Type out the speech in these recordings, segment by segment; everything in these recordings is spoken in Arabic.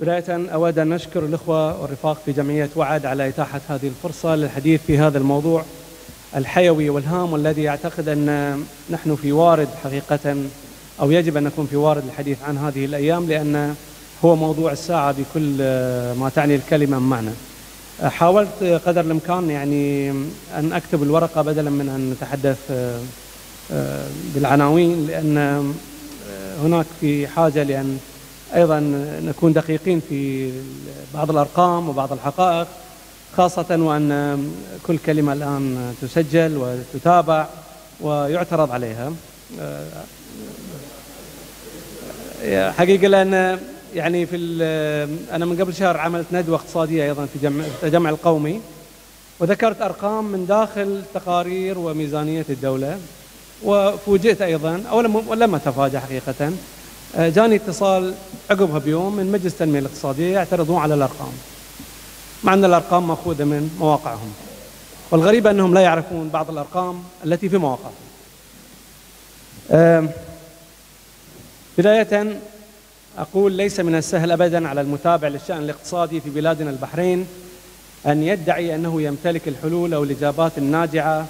بداية أود أن نشكر الأخوة والرفاق في جمعية وعد على إتاحة هذه الفرصة للحديث في هذا الموضوع الحيوي والهام والذي أعتقد أن نحن في وارد حقيقة أو يجب أن نكون في وارد الحديث عن هذه الأيام لأن هو موضوع الساعة بكل ما تعني الكلمة معنى. حاولت قدر الإمكان يعني أن أكتب الورقة بدلا من أن نتحدث بالعناوين لأن هناك في حاجة لأن أيضا نكون دقيقين في بعض الأرقام وبعض الحقائق خاصة وأن كل كلمة الآن تسجل وتتابع ويعترض عليها. حقيقة لأن يعني في أنا من قبل شهر عملت ندوة اقتصادية أيضا في التجمع القومي وذكرت أرقام من داخل تقارير وميزانية الدولة وفوجئت أيضا أو لم أتفاجأ حقيقة جاني اتصال عقبها بيوم من مجلس التنمية الاقتصادية يعترضون على الأرقام مع أن الأرقام مأخوذة من مواقعهم والغريب أنهم لا يعرفون بعض الأرقام التي في مواقعهم. بداية أقول ليس من السهل أبدا على المتابع للشأن الاقتصادي في بلادنا البحرين أن يدعي أنه يمتلك الحلول أو الإجابات الناجعة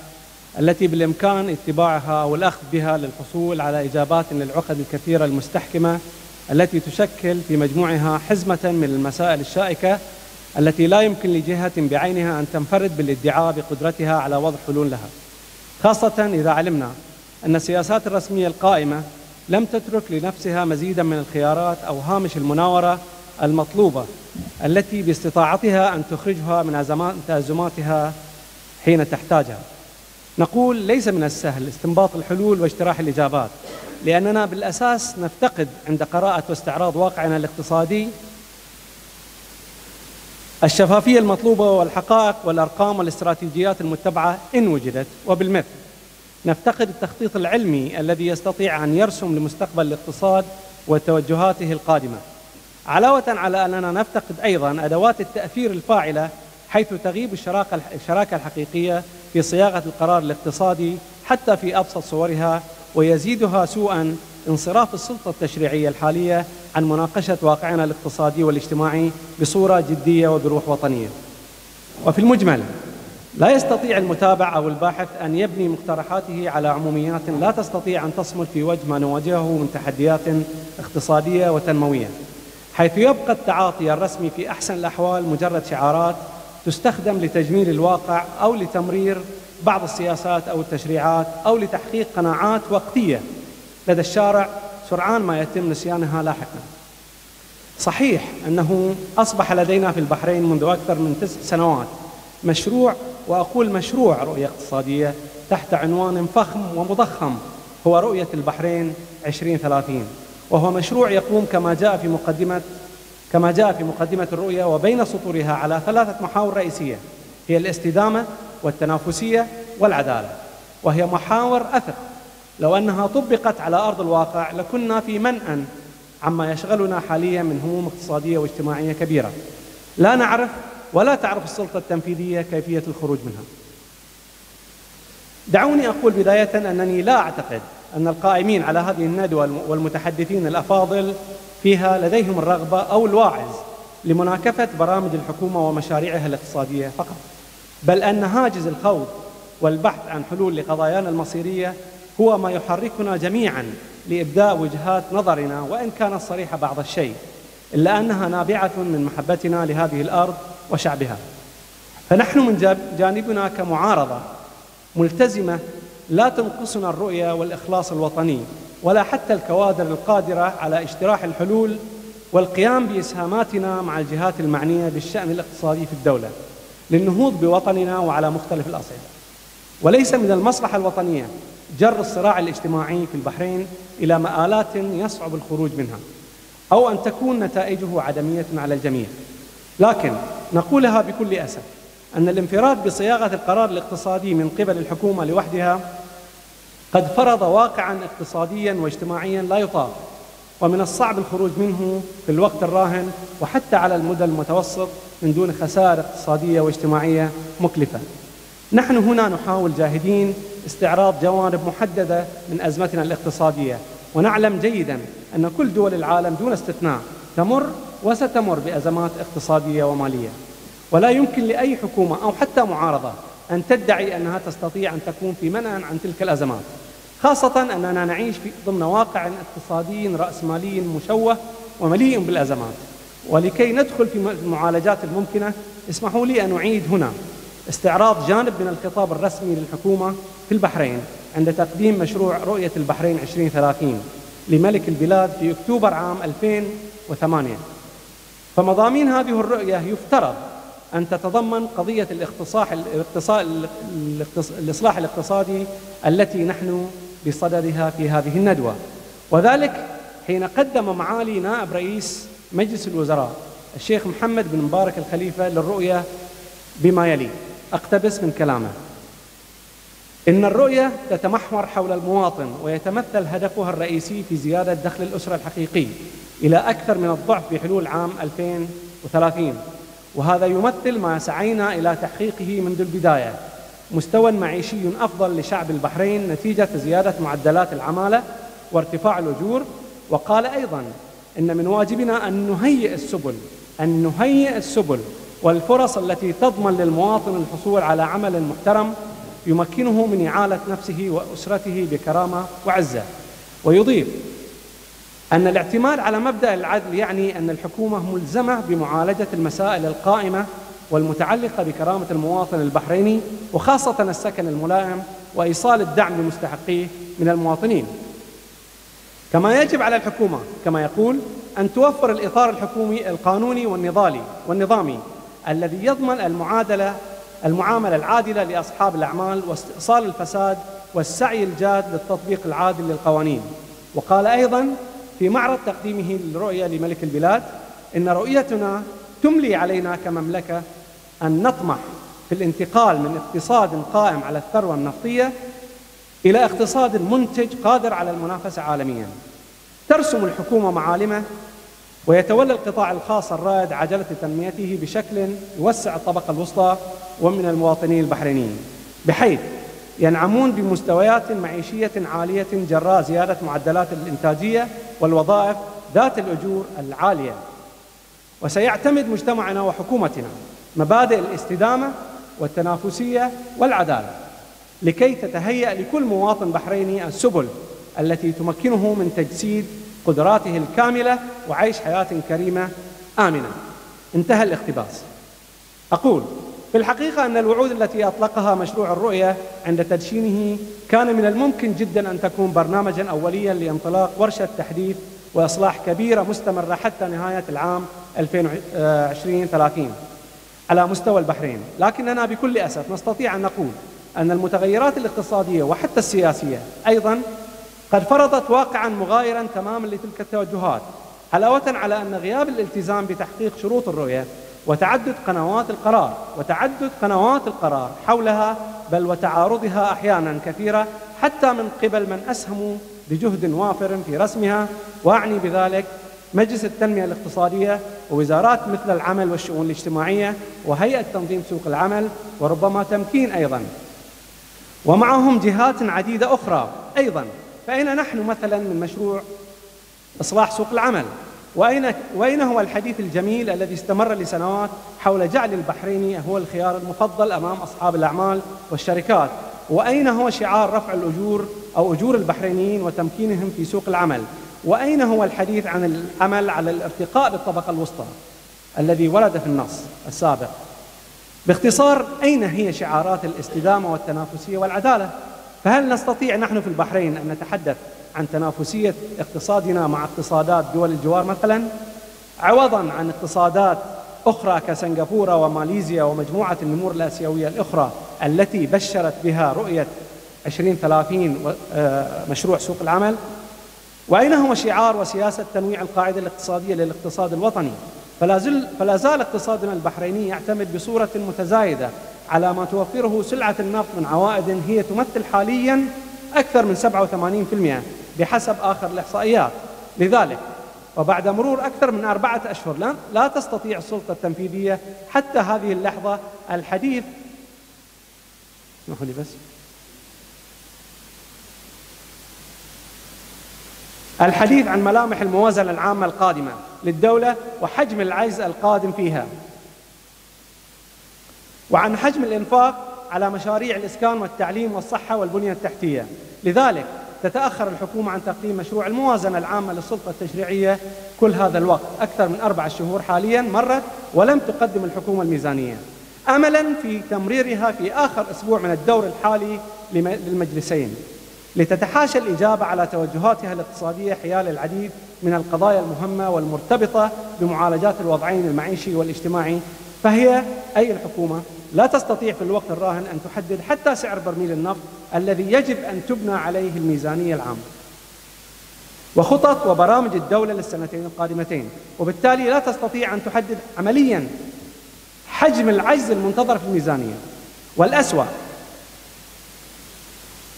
التي بالإمكان اتباعها والأخذ بها للحصول على إجابات للعقد الكثيرة المستحكمة التي تشكل في مجموعها حزمة من المسائل الشائكة التي لا يمكن لجهة بعينها أن تنفرد بالادعاء بقدرتها على وضع حلول لها. خاصة إذا علمنا أن السياسات الرسمية القائمة لم تترك لنفسها مزيدا من الخيارات أو هامش المناورة المطلوبة التي باستطاعتها أن تخرجها من أزماتها حين تحتاجها. نقول ليس من السهل استنباط الحلول واجتراح الإجابات لأننا بالأساس نفتقد عند قراءة واستعراض واقعنا الاقتصادي الشفافية المطلوبة والحقائق والأرقام والاستراتيجيات المتبعة إن وجدت وبالمثل. نفتقد التخطيط العلمي الذي يستطيع أن يرسم لمستقبل الاقتصاد وتوجهاته القادمة علاوة على أننا نفتقد أيضا أدوات التأثير الفاعلة حيث تغيب الشراكة الحقيقية في صياغة القرار الاقتصادي حتى في أبسط صورها ويزيدها سوءا انصراف السلطة التشريعية الحالية عن مناقشة واقعنا الاقتصادي والاجتماعي بصورة جدية وبروح وطنية. وفي المجمل لا يستطيع المتابع أو الباحث أن يبني مقترحاته على عموميات لا تستطيع أن تصمد في وجه ما نواجهه من تحديات اقتصادية وتنموية حيث يبقى التعاطي الرسمي في أحسن الأحوال مجرد شعارات تستخدم لتجميل الواقع أو لتمرير بعض السياسات أو التشريعات أو لتحقيق قناعات وقتية. لدى الشارع سرعان ما يتم نسيانها لاحقا. صحيح أنه أصبح لدينا في البحرين منذ أكثر من تسع سنوات مشروع وأقول مشروع رؤية اقتصادية تحت عنوان فخم ومضخم هو رؤية البحرين 2030 وهو مشروع يقوم كما جاء في مقدمة كما جاء في مقدمة الرؤية وبين سطورها على ثلاثة محاور رئيسية هي الاستدامة والتنافسية والعدالة وهي محاور أثر. لو أنها طبقت على أرض الواقع لكنا في منأى عما يشغلنا حاليا من هموم اقتصادية واجتماعية كبيرة. لا نعرف ولا تعرف السلطة التنفيذية كيفية الخروج منها. دعوني أقول بداية أنني لا أعتقد أن القائمين على هذه الندوة والمتحدثين الأفاضل فيها لديهم الرغبة أو الواعز لمناكفة برامج الحكومة ومشاريعها الاقتصادية فقط. بل أن هاجز الخوض والبحث عن حلول لقضايانا المصيرية هو ما يحركنا جميعا لإبداء وجهات نظرنا وإن كانت صريحة بعض الشيء إلا أنها نابعة من محبتنا لهذه الأرض وشعبها. فنحن من جانبنا كمعارضة ملتزمة لا تنقصنا الرؤية والإخلاص الوطني ولا حتى الكوادر القادرة على اجتراح الحلول والقيام بإسهاماتنا مع الجهات المعنية بالشأن الاقتصادي في الدولة للنهوض بوطننا وعلى مختلف الأصعدة. وليس من المصلحة الوطنية جر الصراع الاجتماعي في البحرين إلى مآلات يصعب الخروج منها أو أن تكون نتائجه عدمية على الجميع. لكن نقولها بكل أسف أن الانفراد بصياغة القرار الاقتصادي من قبل الحكومة لوحدها قد فرض واقعا اقتصاديا واجتماعيا لا يطاق ومن الصعب الخروج منه في الوقت الراهن وحتى على المدى المتوسط من دون خسائر اقتصادية واجتماعية مكلفة. نحن هنا نحاول جاهدين استعراض جوانب محددة من أزمتنا الاقتصادية ونعلم جيدا أن كل دول العالم دون استثناء تمر وستمر بأزمات اقتصادية ومالية. ولا يمكن لأي حكومة أو حتى معارضة أن تدعي أنها تستطيع أن تكون في منع عن تلك الأزمات. خاصة أننا نعيش في ضمن واقع اقتصادي رأسمالي مشوه ومليء بالأزمات. ولكي ندخل في المعالجات الممكنة اسمحوا لي أن أعيد هنا استعراض جانب من الخطاب الرسمي للحكومة في البحرين عند تقديم مشروع رؤية البحرين 2030 لملك البلاد في أكتوبر عام 2008 فمضامين هذه الرؤية يفترض أن تتضمن قضية الاختصاح الإصلاح الاقتصادي التي نحن بصددها في هذه الندوة. وذلك حين قدم معالي نائب رئيس مجلس الوزراء الشيخ محمد بن مبارك الخليفة للرؤية بما يلي. أقتبس من كلامه. إن الرؤية تتمحور حول المواطن ويتمثل هدفها الرئيسي في زيادة دخل الأسرة الحقيقي إلى أكثر من الضعف بحلول عام 2030 وهذا يمثل ما سعينا إلى تحقيقه منذ البداية. مستوى معيشي أفضل لشعب البحرين نتيجة زيادة معدلات العمالة وارتفاع الأجور. وقال أيضا إن من واجبنا أن نهيئ السبل أن نهيئ السبل والفرص التي تضمن للمواطن الحصول على عمل محترم يمكنه من إعالة نفسه وأسرته بكرامة وعزة. ويضيف أن الاعتماد على مبدأ العدل يعني أن الحكومة ملزمة بمعالجة المسائل القائمة والمتعلقة بكرامة المواطن البحريني وخاصة السكن الملائم وإيصال الدعم لمستحقيه من المواطنين. كما يجب على الحكومة كما يقول أن توفر الإطار الحكومي القانوني والنضالي والنظامي الذي يضمن المعادلة المعاملة العادلة لأصحاب الأعمال واستئصال الفساد والسعي الجاد للتطبيق العادل للقوانين. وقال أيضا في معرض تقديمه للرؤية لملك البلاد إن رؤيتنا تملي علينا كمملكة أن نطمح في الانتقال من اقتصاد قائم على الثروة النفطية إلى اقتصاد منتج قادر على المنافسة عالميا. ترسم الحكومة معالمه ويتولى القطاع الخاص الرائد عجلة تنميته بشكل يوسع الطبقة الوسطى ومن المواطنين البحرينيين بحيث ينعمون بمستويات معيشية عالية جراء زيادة معدلات الإنتاجية والوظائف ذات الأجور العالية. وسيعتمد مجتمعنا وحكومتنا مبادئ الاستدامة والتنافسية والعدالة. لكي تتهيأ لكل مواطن بحريني السبل التي تمكنه من تجسيد قدراته الكاملة وعيش حياة كريمة آمنة. انتهى الاقتباس. أقول في الحقيقة أن الوعود التي أطلقها مشروع الرؤية عند تدشينه كان من الممكن جدا أن تكون برنامجا أوليا لانطلاق ورشة تحديث وإصلاح كبيرة مستمرة حتى نهاية العام 2020-30 على مستوى البحرين. لكننا بكل أسف نستطيع أن نقول أن المتغيرات الاقتصادية وحتى السياسية أيضا قد فرضت واقعا مغايرا تماما لتلك التوجهات علاوة على أن غياب الالتزام بتحقيق شروط الرؤية وتعدد قنوات القرار وتعدد قنوات القرار حولها بل وتعارضها أحيانا كثيرة حتى من قبل من أسهموا بجهد وافر في رسمها وأعني بذلك مجلس التنمية الاقتصادية ووزارات مثل العمل والشؤون الاجتماعية وهيئة تنظيم سوق العمل وربما تمكين أيضا. ومعهم جهات عديدة أخرى أيضا. فأين نحن مثلا من مشروع إصلاح سوق العمل؟ وأين, وأين هو الحديث الجميل الذي استمر لسنوات حول جعل البحريني هو الخيار المفضل أمام أصحاب الأعمال والشركات؟ وأين هو شعار رفع الأجور أو أجور البحرينيين وتمكينهم في سوق العمل؟ وأين هو الحديث عن العمل على الارتقاء بالطبقة الوسطى الذي ورد في النص السابق؟ باختصار أين هي شعارات الاستدامة والتنافسية والعدالة؟ فهل نستطيع نحن في البحرين أن نتحدث عن تنافسية اقتصادنا مع اقتصادات دول الجوار مثلا؟ عوضا عن اقتصادات أخرى كسنغافورة وماليزيا ومجموعة النمور الآسيوية الأخرى التي بشرت بها رؤية 2030 آه، مشروع سوق العمل؟ وأين هو شعار وسياسة تنويع القاعدة الاقتصادية للاقتصاد الوطني؟ فلا, زل فلا زال اقتصادنا البحريني يعتمد بصورة متزايدة على ما توفره سلعة النفط من عوائد هي تمثل حاليا أكثر من 87% بحسب آخر الإحصائيات لذلك وبعد مرور أكثر من أربعة أشهر لا, لا تستطيع السلطة التنفيذية حتى هذه اللحظة الحديث اسمحوا لي بس. الحديث عن ملامح الموازنة العامة القادمة للدولة وحجم العجز القادم فيها. وعن حجم الإنفاق على مشاريع الإسكان والتعليم والصحة والبنية التحتية. لذلك تتأخر الحكومة عن تقديم مشروع الموازنة العامة للسلطة التشريعية كل هذا الوقت. أكثر من أربع شهور حاليا مرت ولم تقدم الحكومة الميزانية. أملا في تمريرها في آخر أسبوع من الدور الحالي للمجلسين. لتتحاشى الإجابة على توجهاتها الاقتصادية حيال العديد من القضايا المهمة والمرتبطة بمعالجات الوضعين المعيشي والاجتماعي فهي أي الحكومة لا تستطيع في الوقت الراهن أن تحدد حتى سعر برميل النفط الذي يجب أن تبنى عليه الميزانية العامة. وخطط وبرامج الدولة للسنتين القادمتين وبالتالي لا تستطيع أن تحدد عمليا حجم العجز المنتظر في الميزانية. والأسوأ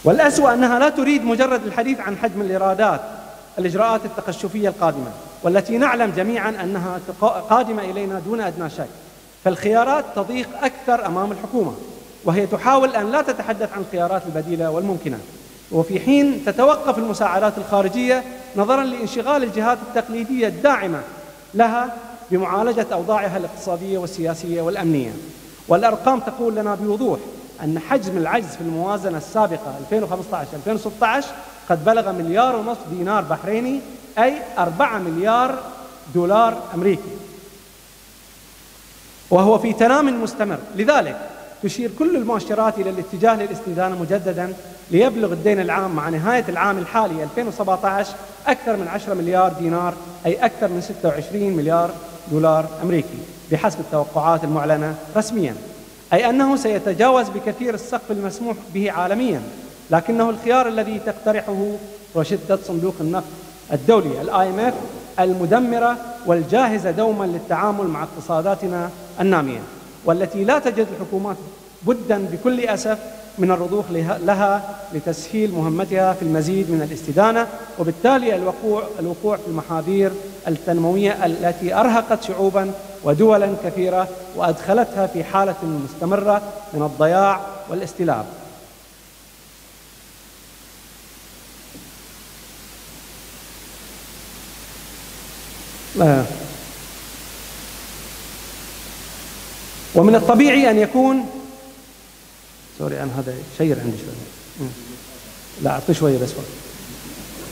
والأسوأ أنها لا تريد مجرد الحديث عن حجم الإيرادات الإجراءات التقشفية القادمة والتي نعلم جميعا أنها قادمة إلينا دون أدنى شك فالخيارات تضيق أكثر أمام الحكومة وهي تحاول أن لا تتحدث عن الخيارات البديلة والممكنة. وفي حين تتوقف المساعدات الخارجية نظرا لانشغال الجهات التقليدية الداعمة لها بمعالجة أوضاعها الاقتصادية والسياسية والأمنية. والأرقام تقول لنا بوضوح أن حجم العجز في الموازنة السابقة 2015-2016 قد بلغ مليار ونصف دينار بحريني أي 4 مليار دولار أمريكي. وهو في تنام مستمر. لذلك تشير كل المؤشرات إلى الاتجاه للاستدانة مجددا ليبلغ الدين العام مع نهاية العام الحالي 2017 أكثر من 10 مليار دينار أي أكثر من 26 مليار دولار أمريكي بحسب التوقعات المعلنة رسميا. أي أنه سيتجاوز بكثير السقف المسموح به عالميا لكنه الخيار الذي تقترحه روشتة صندوق النقد الدولي إف المدمرة والجاهزة دوما للتعامل مع اقتصاداتنا النامية والتي لا تجد الحكومات بدا بكل أسف من الرضوخ لها لتسهيل مهمتها في المزيد من الاستدانة وبالتالي الوقوع الوقوع في المحاذير التنموية التي أرهقت شعوبا ودولا كثيرة وأدخلتها في حالة مستمرة من الضياع والاستلاب. ومن الطبيعي أن يكون sorry أنا هذا شير عندي شوية لا أعطي شوية بس. وقت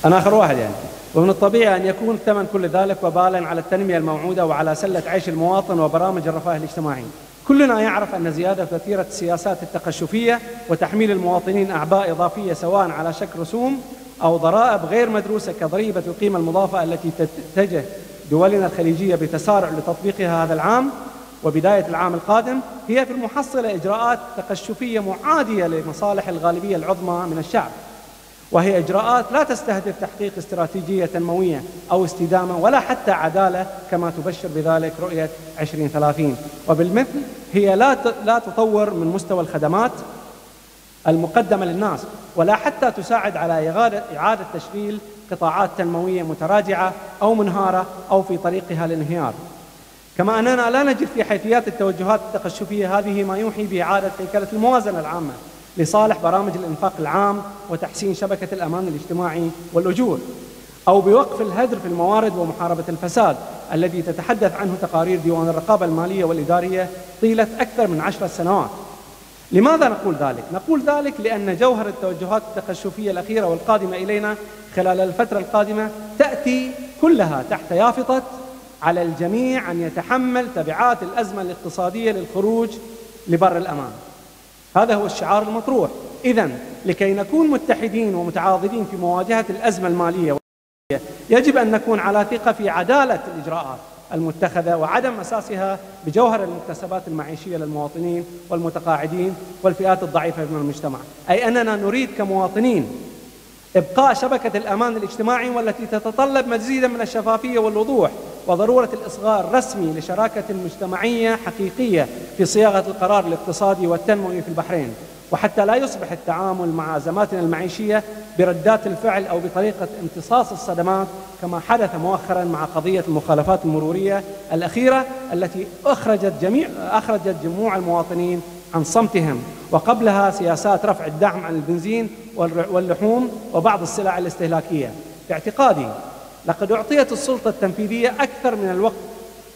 أنا آخر واحد يعني. ومن الطبيعي أن يكون ثمن كل ذلك وبالا على التنمية الموعودة وعلى سلة عيش المواطن وبرامج الرفاه الاجتماعي. كلنا يعرف أن زيادة وتيرة السياسات التقشفية وتحميل المواطنين أعباء إضافية سواء على شكل رسوم أو ضرائب غير مدروسة كضريبة القيمة المضافة التي تتجه دولنا الخليجية بتسارع لتطبيقها هذا العام. وبداية العام القادم هي في المحصلة إجراءات تقشفية معادية لمصالح الغالبية العظمى من الشعب. وهي إجراءات لا تستهدف تحقيق استراتيجية تنموية أو استدامة ولا حتى عدالة كما تبشر بذلك رؤية 2030 وبالمثل هي لا لا تطور من مستوى الخدمات المقدمة للناس ولا حتى تساعد على إعادة تشغيل قطاعات تنموية متراجعة أو منهارة أو في طريقها للانهيار. كما أننا لا نجد في حيثيات التوجهات التقشفية هذه ما يوحي بإعادة هيكلة الموازنة العامة. لصالح برامج الإنفاق العام وتحسين شبكة الأمان الاجتماعي والأجور أو بوقف الهدر في الموارد ومحاربة الفساد الذي تتحدث عنه تقارير ديوان الرقابة المالية والإدارية طيلة أكثر من عشرة سنوات لماذا نقول ذلك؟ نقول ذلك لأن جوهر التوجهات التقشفية الأخيرة والقادمة إلينا خلال الفترة القادمة تأتي كلها تحت يافطة على الجميع أن يتحمل تبعات الأزمة الاقتصادية للخروج لبر الأمان هذا هو الشعار المطروح. إذا لكي نكون متحدين ومتعاضدين في مواجهة الأزمة المالية يجب أن نكون على ثقة في عدالة الإجراءات المتخذة وعدم أساسها بجوهر المكتسبات المعيشية للمواطنين والمتقاعدين والفئات الضعيفة من المجتمع. أي أننا نريد كمواطنين إبقاء شبكة الأمان الاجتماعي والتي تتطلب مزيدا من الشفافية والوضوح وضرورة الإصغاء الرسمي لشراكة مجتمعية حقيقية في صياغة القرار الاقتصادي والتنموي في البحرين. وحتى لا يصبح التعامل مع أزماتنا المعيشية بردات الفعل أو بطريقة امتصاص الصدمات كما حدث مؤخرا مع قضية المخالفات المرورية الأخيرة التي أخرجت جميع أخرجت جموع المواطنين عن صمتهم. وقبلها سياسات رفع الدعم عن البنزين واللحوم وبعض السلع الاستهلاكية. باعتقادي لقد أعطيت السلطة التنفيذية أكثر من الوقت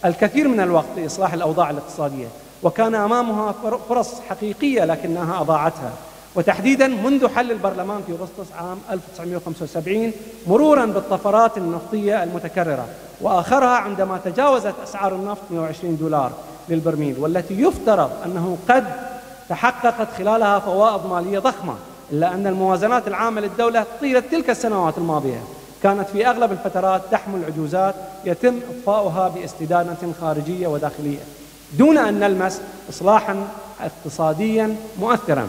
الكثير من الوقت لإصلاح الأوضاع الاقتصادية وكان أمامها فرص حقيقية لكنها أضاعتها. وتحديدا منذ حل البرلمان في أغسطس عام 1975 مرورا بالطفرات النفطية المتكررة وآخرها عندما تجاوزت أسعار النفط 120 دولار للبرميل والتي يفترض أنه قد تحققت خلالها فوائد مالية ضخمة إلا أن الموازنات العامة للدولة طيلة تلك السنوات الماضية. كانت في أغلب الفترات تحمل عجوزات يتم إطفاؤها باستدانة خارجية وداخلية دون أن نلمس إصلاحا اقتصاديا مؤثرا.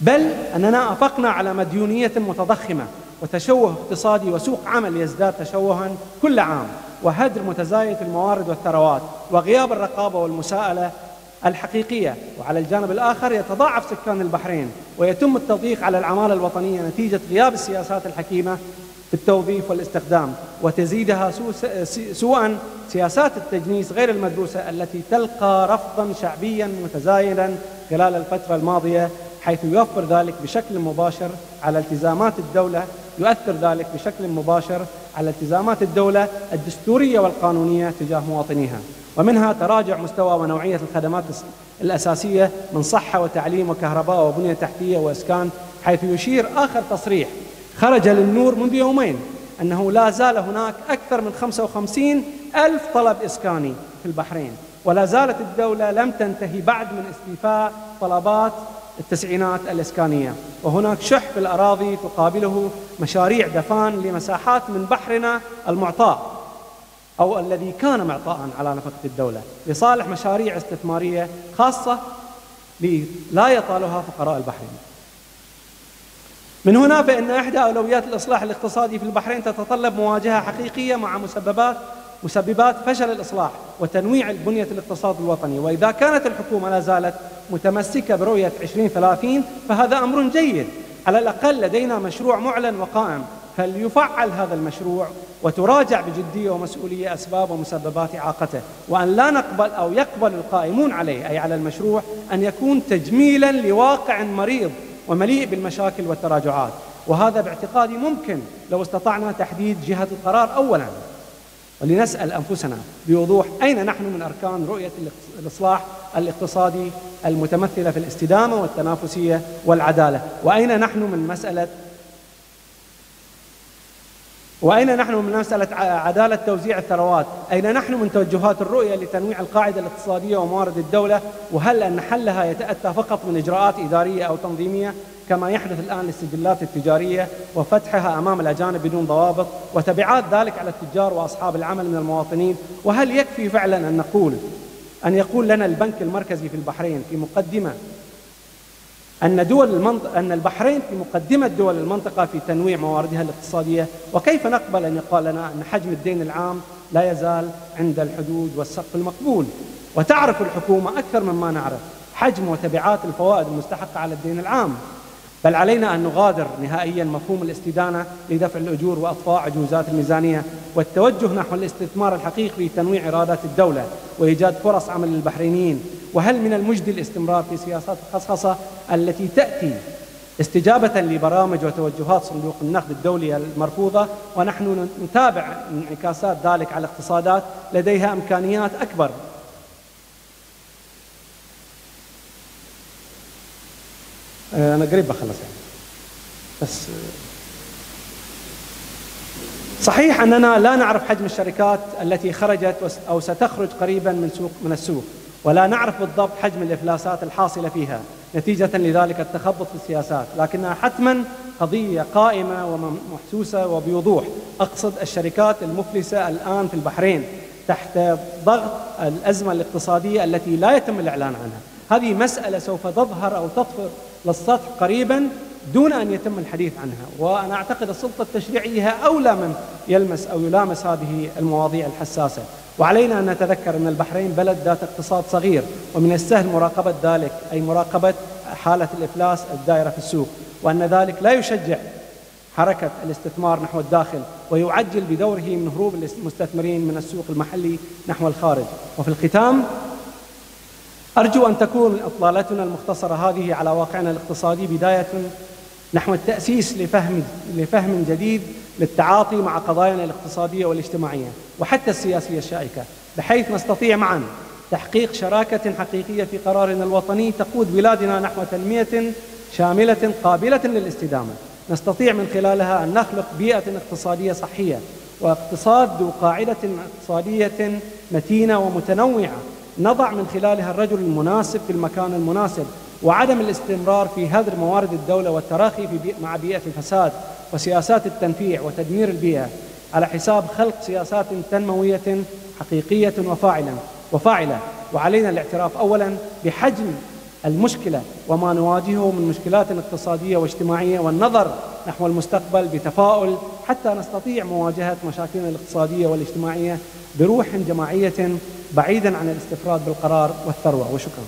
بل أننا أفقنا على مديونية متضخمة وتشوه اقتصادي وسوق عمل يزداد تشوها كل عام وهدر متزايد في الموارد والثروات وغياب الرقابة والمساءلة الحقيقية. وعلى الجانب الآخر يتضاعف سكان البحرين ويتم التضييق على العمالة الوطنية نتيجة غياب السياسات الحكيمة في التوظيف والاستخدام وتزيدها سوءا سياسات التجنيس غير المدروسة التي تلقى رفضا شعبيا متزايدا خلال الفترة الماضية حيث يوفر ذلك بشكل مباشر على التزامات الدولة يؤثر ذلك بشكل مباشر على التزامات الدولة الدستورية والقانونية تجاه مواطنيها. ومنها تراجع مستوى ونوعية الخدمات الأساسية من صحة وتعليم وكهرباء وبنية تحتية وإسكان حيث يشير آخر تصريح خرج للنور منذ يومين أنه لا زال هناك أكثر من 55 ألف طلب إسكاني في البحرين ولا زالت الدولة لم تنتهي بعد من استيفاء طلبات التسعينات الإسكانية. وهناك شح في الأراضي تقابله مشاريع دفان لمساحات من بحرنا المعطاء أو الذي كان معطاء على نفقة الدولة لصالح مشاريع استثمارية خاصة لا يطالها فقراء البحرين. من هنا فإن إحدى أولويات الإصلاح الاقتصادي في البحرين تتطلب مواجهة حقيقية مع مسببات مسببات فشل الإصلاح وتنويع بنية الاقتصاد الوطني. وإذا كانت الحكومة لا زالت متمسكة برؤية 2030 فهذا أمر جيد. على الأقل لدينا مشروع معلن وقائم. فليفعل هذا المشروع وتراجع بجدية ومسؤولية أسباب ومسببات إعاقته. وأن لا نقبل أو يقبل القائمون عليه أي على المشروع أن يكون تجميلا لواقع مريض ومليء بالمشاكل والتراجعات. وهذا باعتقادي ممكن لو استطعنا تحديد جهة القرار أولا. ولنسأل أنفسنا بوضوح أين نحن من أركان رؤية الإصلاح الاقتصادي المتمثلة في الاستدامة والتنافسية والعدالة. وأين نحن من مسألة وأين نحن من مسألة عدالة توزيع الثروات؟ أين نحن من توجهات الرؤية لتنويع القاعدة الاقتصادية وموارد الدولة؟ وهل أن حلها يتأتى فقط من إجراءات إدارية أو تنظيمية؟ كما يحدث الآن للسجلات التجارية وفتحها أمام الأجانب بدون ضوابط وتبعات ذلك على التجار وأصحاب العمل من المواطنين؟ وهل يكفي فعلا أن نقول أن يقول لنا البنك المركزي في البحرين في مقدمة أن دول المنطقة أن البحرين في مقدمة دول المنطقة في تنويع مواردها الاقتصادية وكيف نقبل أن يقال لنا أن حجم الدين العام لا يزال عند الحدود والسقف المقبول؟ وتعرف الحكومة أكثر مما نعرف حجم وتبعات الفوائد المستحقة على الدين العام. بل علينا أن نغادر نهائيا مفهوم الاستدانة لدفع الأجور وأطفاء عجوزات الميزانية والتوجه نحو الاستثمار الحقيقي في تنويع إيرادات الدولة وإيجاد فرص عمل للبحرينيين وهل من المجدي الاستمرار في سياسات الخصخصة التي تأتي استجابة لبرامج وتوجهات صندوق النقد الدولي المرفوضة؟ ونحن نتابع انعكاسات ذلك على اقتصادات لديها إمكانيات أكبر. آه، أنا قريب بخلص يعني. بس صحيح أننا لا نعرف حجم الشركات التي خرجت أو ستخرج قريبا من سوق من السوق ولا نعرف بالضبط حجم الإفلاسات الحاصلة فيها نتيجة لذلك التخبط في السياسات. لكنها حتما قضية قائمة ومحسوسة وبوضوح. أقصد الشركات المفلسة الآن في البحرين تحت ضغط الأزمة الاقتصادية التي لا يتم الإعلان عنها. هذه مسألة سوف تظهر أو تطفر للسطح قريبا دون أن يتم الحديث عنها. وأنا أعتقد السلطة التشريعية أولى من يلمس أو يلامس هذه المواضيع الحساسة. وعلينا أن نتذكر أن البحرين بلد ذات اقتصاد صغير ومن السهل مراقبة ذلك أي مراقبة حالة الإفلاس الدائرة في السوق وأن ذلك لا يشجع حركة الاستثمار نحو الداخل ويعجل بدوره من هروب المستثمرين من السوق المحلي نحو الخارج. وفي الختام أرجو أن تكون إطلالتنا المختصرة هذه على واقعنا الاقتصادي بداية. نحو التأسيس لفهم لفهم جديد للتعاطي مع قضايانا الاقتصادية والاجتماعية وحتى السياسية الشائكة بحيث نستطيع معا تحقيق شراكة حقيقية في قرارنا الوطني تقود بلادنا نحو تنمية شاملة قابلة للاستدامة. نستطيع من خلالها أن نخلق بيئة اقتصادية صحية واقتصاد ذو قاعدة اقتصادية متينة ومتنوعة نضع من خلالها الرجل المناسب في المكان المناسب وعدم الاستمرار في هدر موارد الدولة والتراخي في بي مع بيئة الفساد وسياسات التنفيع وتدمير البيئة على حساب خلق سياسات تنموية حقيقية وفاعلة وفاعلة. وعلينا الاعتراف أولا بحجم المشكلة وما نواجهه من مشكلات اقتصادية واجتماعية والنظر نحو المستقبل بتفاؤل حتى نستطيع مواجهة مشاكلنا الاقتصادية والاجتماعية بروح جماعية بعيدا عن الاستفراد بالقرار والثروة وشكرا.